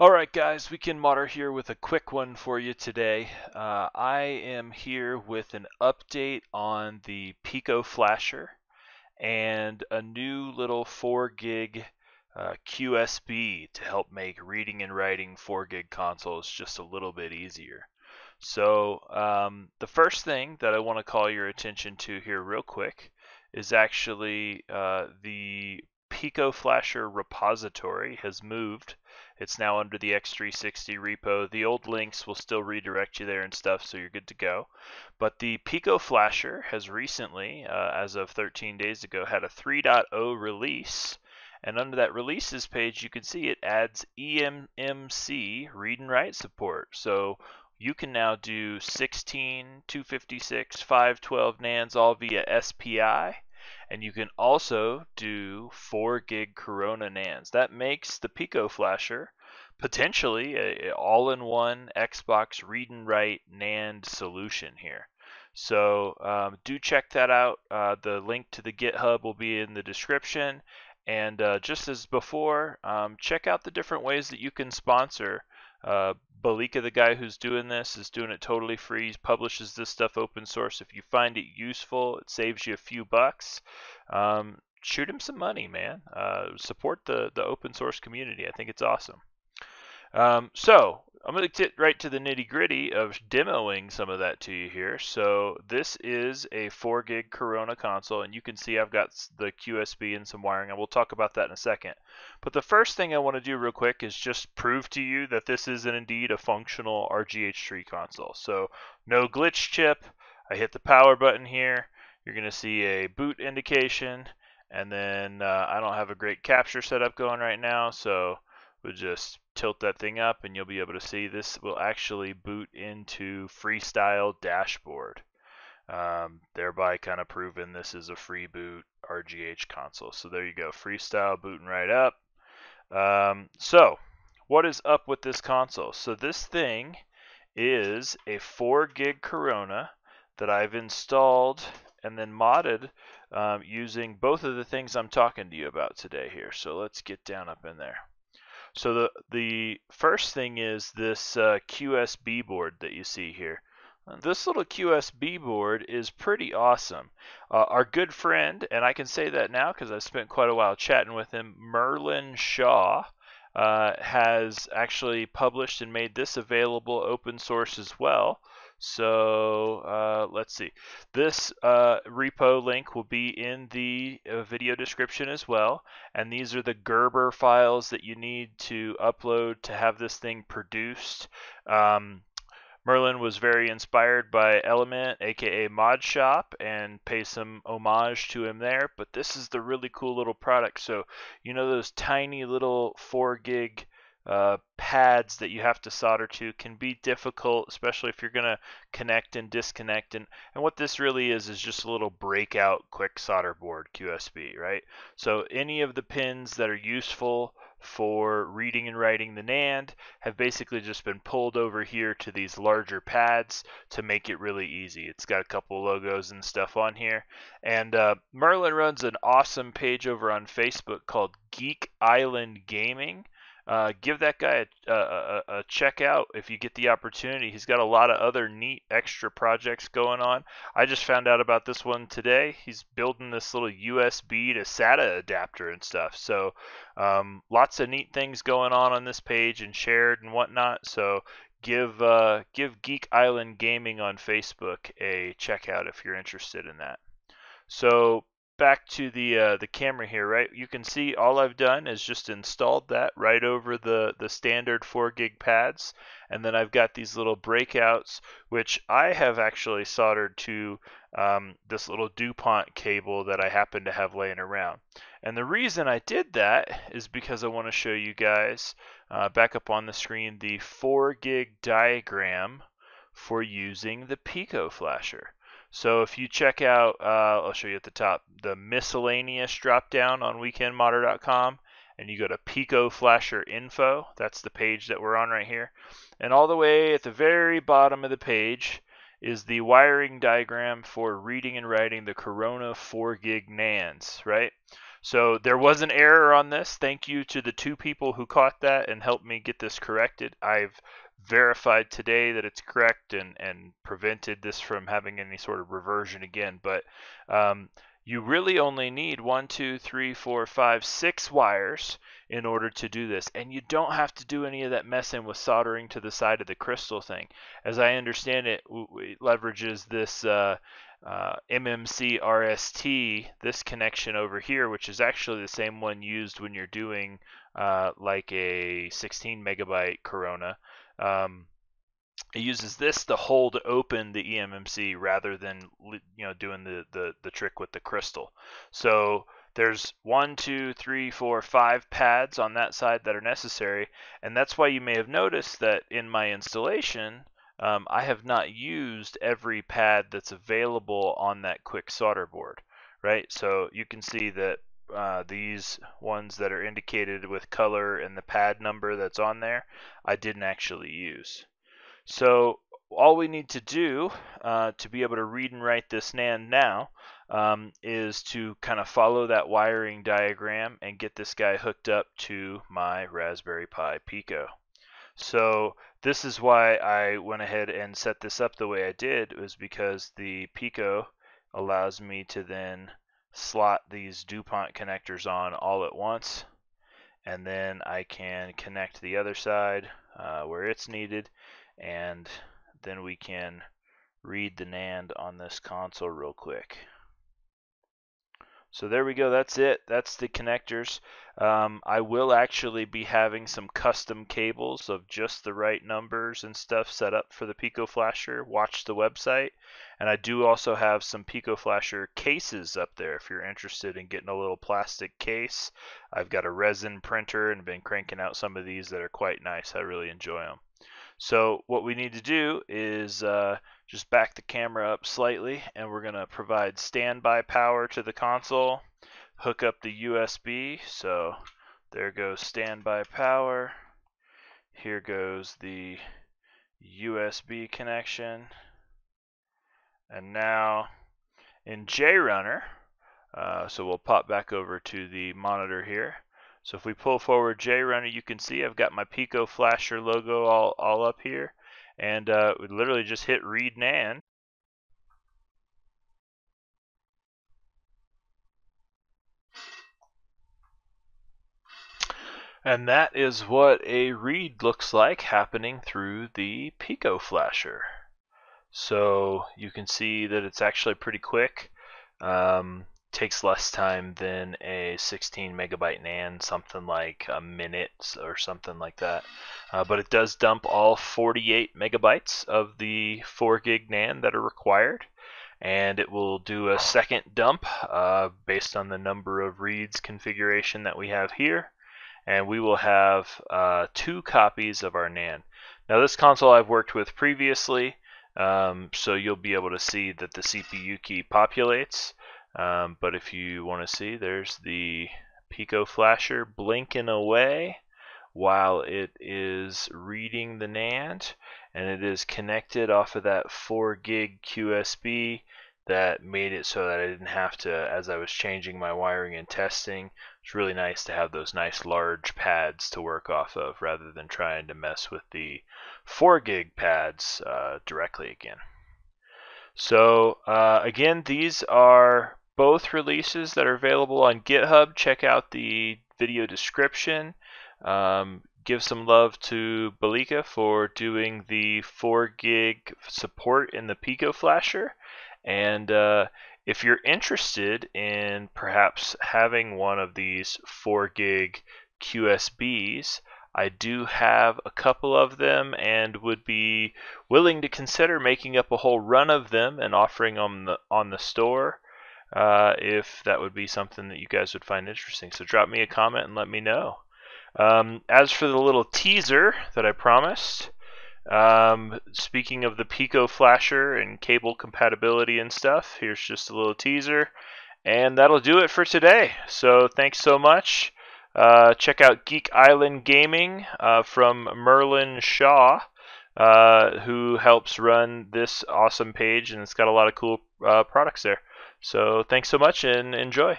All right, guys, Weekend Modder here with a quick one for you today. Uh, I am here with an update on the Pico Flasher and a new little 4 gig uh, QSB to help make reading and writing 4 gig consoles just a little bit easier. So, um, the first thing that I want to call your attention to here, real quick, is actually uh, the Pico Flasher repository has moved. It's now under the X360 repo. The old links will still redirect you there and stuff, so you're good to go. But the Pico Flasher has recently, uh, as of 13 days ago, had a 3.0 release. And under that releases page, you can see it adds eMMC read and write support. So you can now do 16, 256, 512 NANDs all via SPI. And you can also do 4 gig Corona NANDs. That makes the Pico Flasher potentially a, all-in-one Xbox read and write NAND solution here. So um, do check that out. Uh, the link to the GitHub will be in the description. And uh, just as before, um, check out the different ways that you can sponsor uh, Balika, the guy who's doing this, is doing it totally free. He publishes this stuff open source. If you find it useful, it saves you a few bucks. Um, shoot him some money, man. Uh, support the the open source community. I think it's awesome. Um, so I'm going to get right to the nitty gritty of demoing some of that to you here. So this is a 4 gig Corona console, and you can see I've got the QSB and some wiring, and we'll talk about that in a second. But the first thing I want to do real quick is just prove to you that this is indeed a functional RGH3 console. So no glitch chip. I hit the power button here. You're going to see a boot indication, and then uh, I don't have a great capture setup going right now, so we'll just tilt that thing up and you'll be able to see this will actually boot into freestyle dashboard. Um, thereby kind of proving this is a free boot RGH console. So there you go freestyle booting right up. Um, so what is up with this console? So this thing is a 4 gig Corona that I've installed and then modded um, using both of the things I'm talking to you about today here. So let's get down up in there so the the first thing is this uh, QSB board that you see here. Uh, this little QSB board is pretty awesome. Uh, our good friend, and I can say that now because I spent quite a while chatting with him, Merlin Shaw, uh, has actually published and made this available open source as well. So uh, let's see. This uh, repo link will be in the uh, video description as well. And these are the Gerber files that you need to upload to have this thing produced. Um, Merlin was very inspired by Element, aka Mod Shop, and pay some homage to him there. But this is the really cool little product. So, you know, those tiny little 4 gig uh, pads that you have to solder to can be difficult, especially if you're going to connect and disconnect. And, and what this really is is just a little breakout quick solder board QSB, right? So any of the pins that are useful for reading and writing the NAND have basically just been pulled over here to these larger pads to make it really easy. It's got a couple logos and stuff on here. And uh, Merlin runs an awesome page over on Facebook called Geek Island Gaming. Uh, give that guy a, a, a, check out if you get the opportunity. He's got a lot of other neat extra projects going on. I just found out about this one today. He's building this little USB to SATA adapter and stuff. So um, lots of neat things going on on this page and shared and whatnot. So give uh, give Geek Island Gaming on Facebook a check out if you're interested in that. So back to the uh, the camera here, right? You can see all I've done is just installed that right over the the standard 4 gig pads, and then I've got these little breakouts, which I have actually soldered to um, this little DuPont cable that I happen to have laying around. And the reason I did that is because I want to show you guys uh, back up on the screen the 4 gig diagram for using the Pico flasher. So if you check out, uh, I'll show you at the top, the miscellaneous drop down on weekendmodder.com, and you go to Pico Flasher Info, that's the page that we're on right here. And all the way at the very bottom of the page is the wiring diagram for reading and writing the Corona 4 gig NANDs, right? So there was an error on this. Thank you to the two people who caught that and helped me get this corrected. I've verified today that it's correct and, and prevented this from having any sort of reversion again. But um, you really only need one, two, three, four, five, six wires in order to do this. And you don't have to do any of that messing with soldering to the side of the crystal thing. As I understand it, it leverages this uh, uh, MMC RST, this connection over here, which is actually the same one used when you're doing uh, like a 16 megabyte Corona. Um, it uses this to hold open the eMMC rather than you know doing the, the, the trick with the crystal. So there's one, two, three, four, five pads on that side that are necessary, and that's why you may have noticed that in my installation, um, I have not used every pad that's available on that quick solder board, right? So you can see that uh, these ones that are indicated with color and the pad number that's on there, I didn't actually use. So all we need to do uh, to be able to read and write this NAND now um, is to kind of follow that wiring diagram and get this guy hooked up to my Raspberry Pi Pico. So this is why I went ahead and set this up the way I did was because the Pico allows me to then slot these DuPont connectors on all at once and then I can connect the other side uh, where it's needed and then we can read the NAND on this console real quick. So there we go. That's it. That's the connectors. Um, I will actually be having some custom cables of just the right numbers and stuff set up for the Pico Flasher. Watch the website. And I do also have some Pico Flasher cases up there if you're interested in getting a little plastic case. I've got a resin printer and been cranking out some of these that are quite nice. I really enjoy them. So what we need to do is uh, just back the camera up slightly and we're going to provide standby power to the console, hook up the USB. So there goes standby power. Here goes the USB connection. And now in JRunner, uh, so we'll pop back over to the monitor here. So if we pull forward JRunner, you can see I've got my Pico Flasher logo all, all up here. And uh, we literally just hit read NAND. And that is what a read looks like happening through the Pico Flasher. So you can see that it's actually pretty quick. Um, takes less time than a 16 megabyte NAND, something like a minute or something like that. Uh, but it does dump all 48 megabytes of the 4 gig NAND that are required. And it will do a second dump uh, based on the number of reads configuration that we have here. And we will have uh, two copies of our NAND. Now this console I've worked with previously, um, so you'll be able to see that the CPU key populates. Um, but if you want to see, there's the Pico flasher blinking away while it is reading the NAND and it is connected off of that 4 gig QSB that made it so that I didn't have to as I was changing my wiring and testing it's really nice to have those nice large pads to work off of rather than trying to mess with the 4 gig pads uh, directly again. So uh, again these are both releases that are available on GitHub. Check out the video description. Um, give some love to Balika for doing the 4 gig support in the Pico Flasher. And uh, if you're interested in perhaps having one of these 4 gig QSBs, I do have a couple of them and would be willing to consider making up a whole run of them and offering them on the, on the store uh, if that would be something that you guys would find interesting. So drop me a comment and let me know. Um, as for the little teaser that I promised, um, speaking of the Pico flasher and cable compatibility and stuff, here's just a little teaser. And that'll do it for today. So thanks so much. Uh, check out Geek Island Gaming uh, from Merlin Shaw, uh, who helps run this awesome page, and it's got a lot of cool uh, products there. So thanks so much and enjoy.